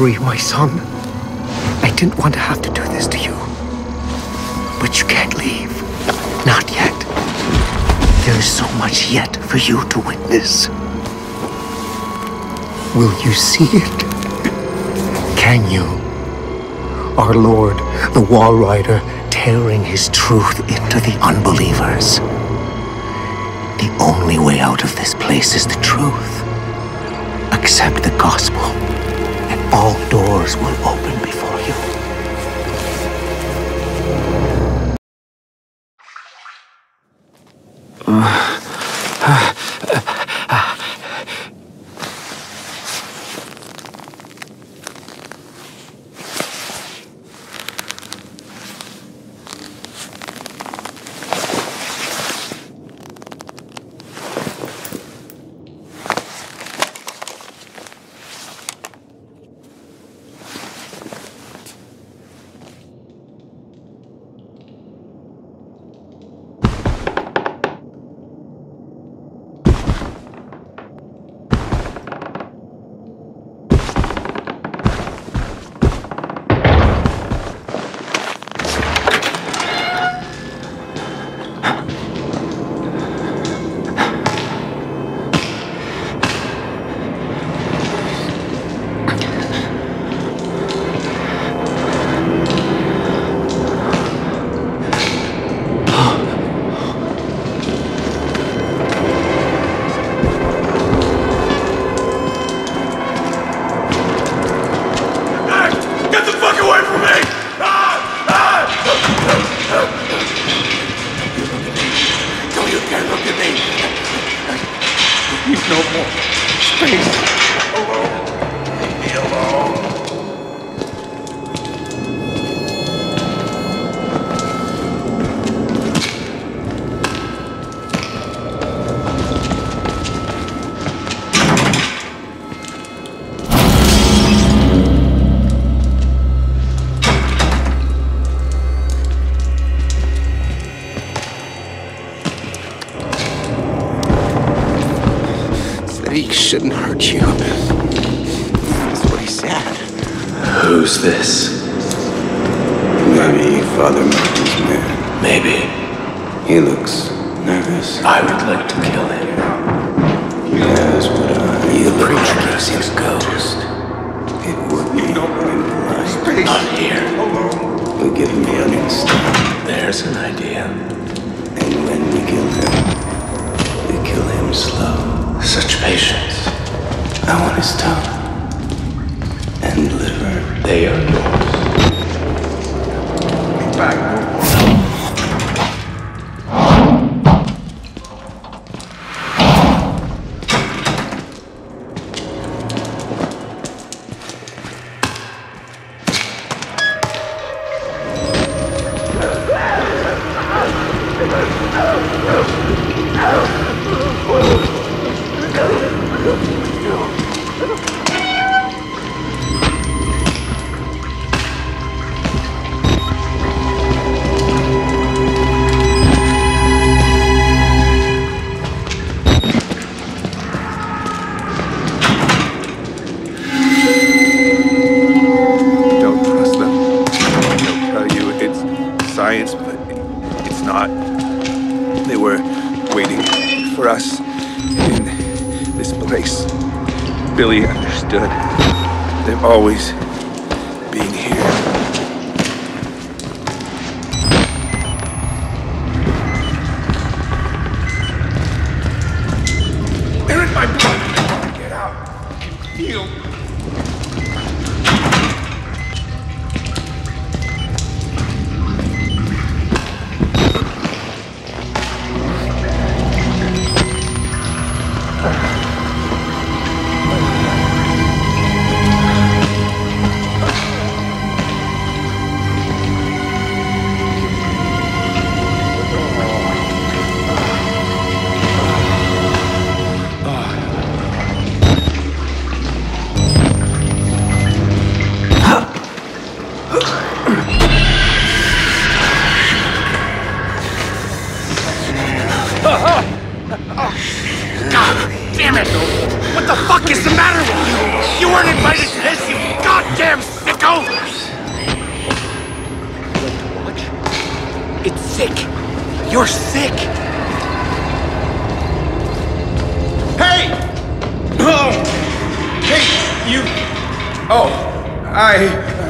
sorry, my son. I didn't want to have to do this to you. But you can't leave. Not yet. There's so much yet for you to witness. Will you see it? Can you? Our Lord, the Walrider, tearing his truth into the unbelievers. The only way out of this place is the truth. Accept the gospel, all doors will open before you. To kill him. Yes, but I. The preacher is his ghost. It would be impolite. Not here. We'll give him one instant. There's an idea. And when we kill him, we kill him slow. Such patience. I want his tongue. And liver. They are yours. Don't place. Billy understood. They've always been here.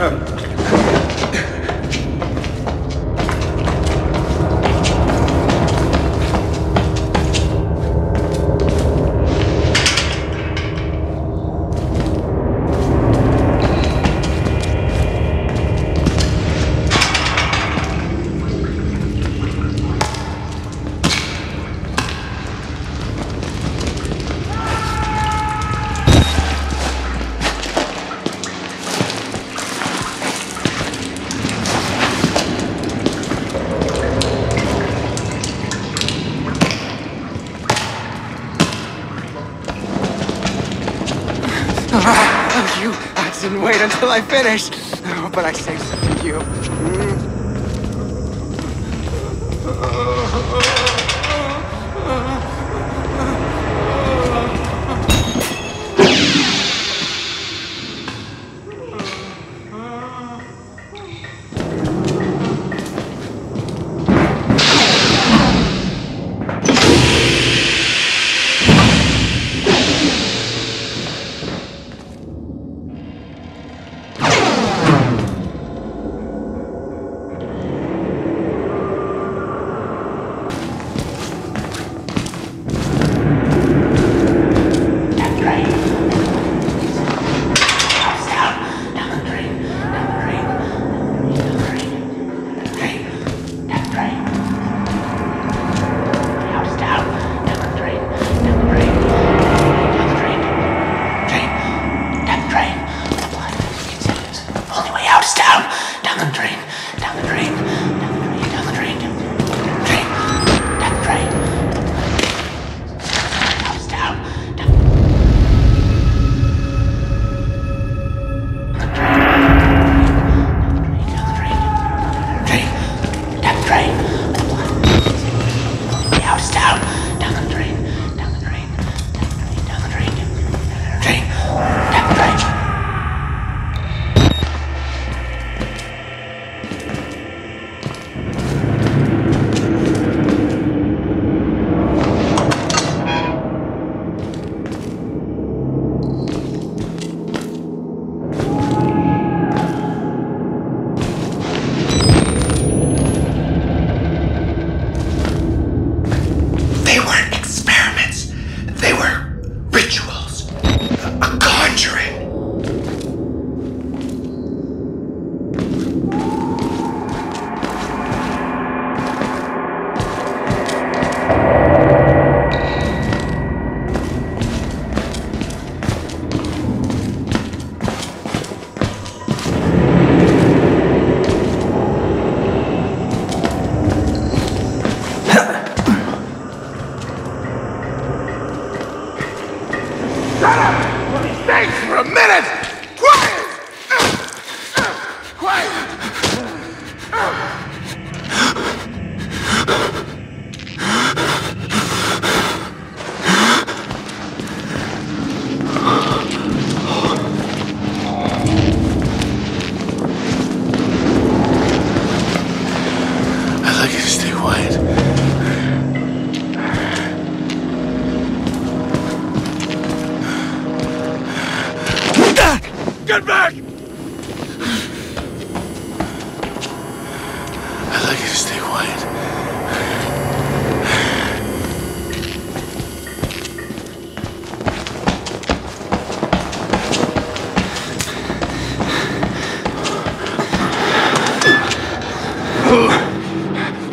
Efendim. you, I didn't wait until I finished. Oh, but I saved something you. Hmm. Uh,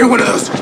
You're one of those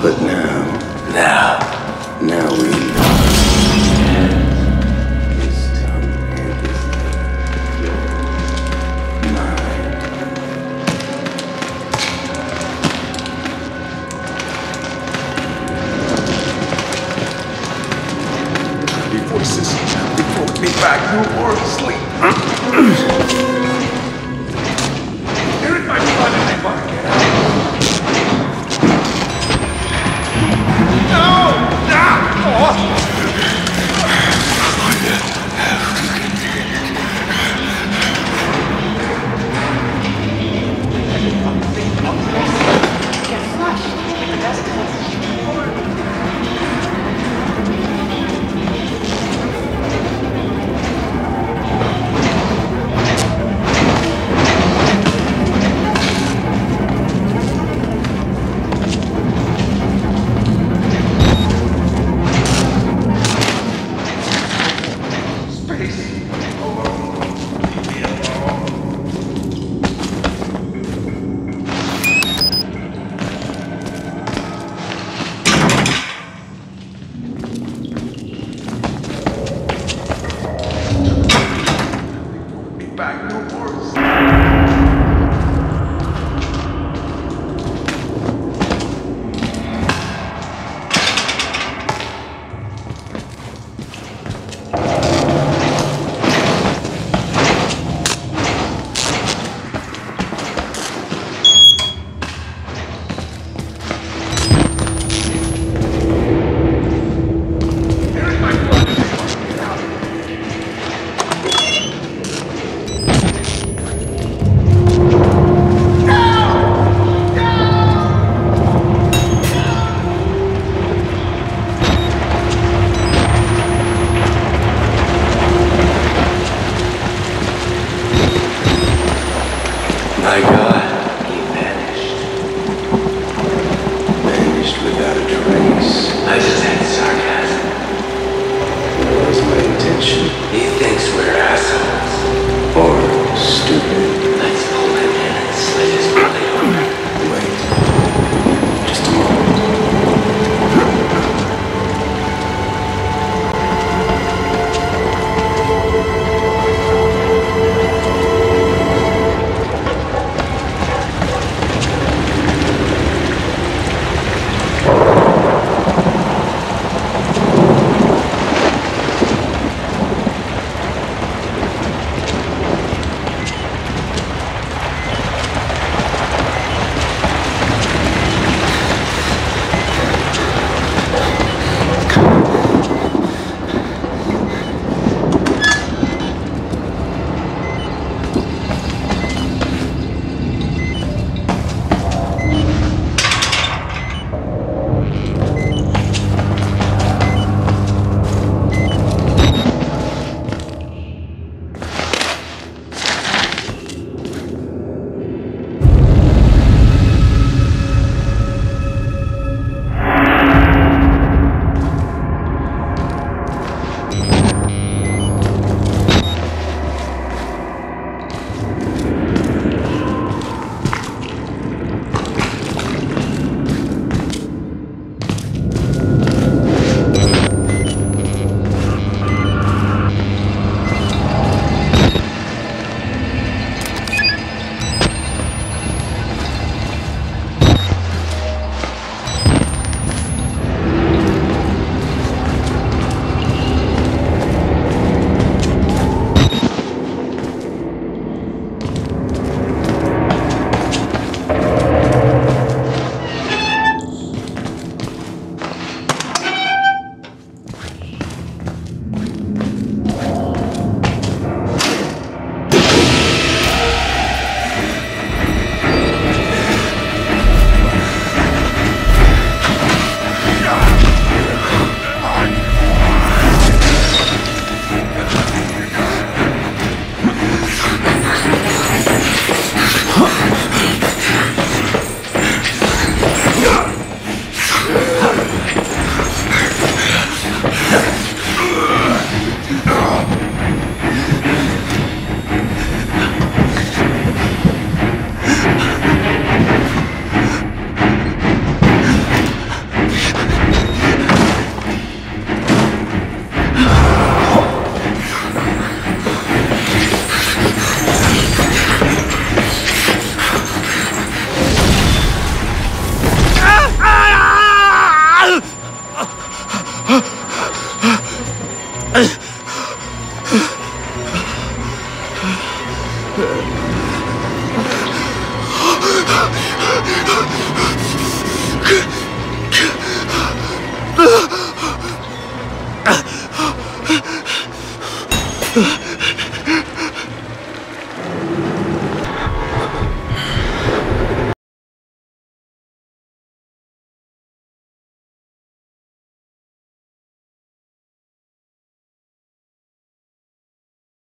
But now, Now, now we